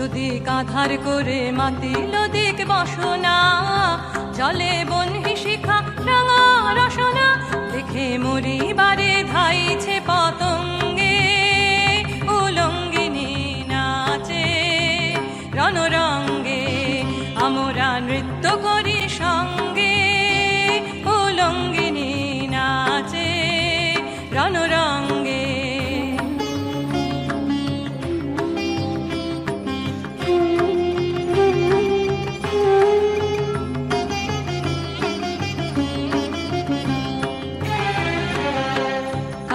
কাঁধার করে মাতিল দিক বসনা। জলে বনহি শিখা রাঙা রসনা দেখে মরি বারে ধাইছে পতঙ্গে। উলঙ্গিনী নাচে রণরঙ্গে। আমরা নৃত্য করি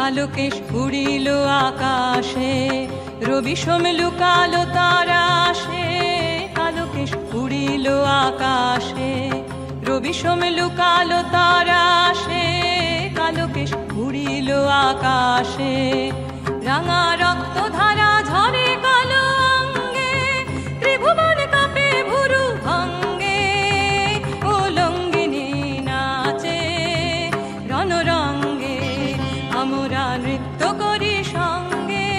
আলোকেশ উড়িল আকাশে, রবি সোম লুকালো তারাশে আলোকেশ উড়িল আকাশে, রবি সোম লুকালো তারাশে কালোকেশ উড়িল আকাশে, রাঙা রক্ত আমরা নৃত্য করি সঙ্গে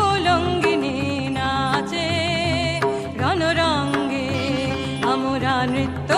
উলঙ্গিনী নাচে রণরঙ্গে আমরা নৃত্য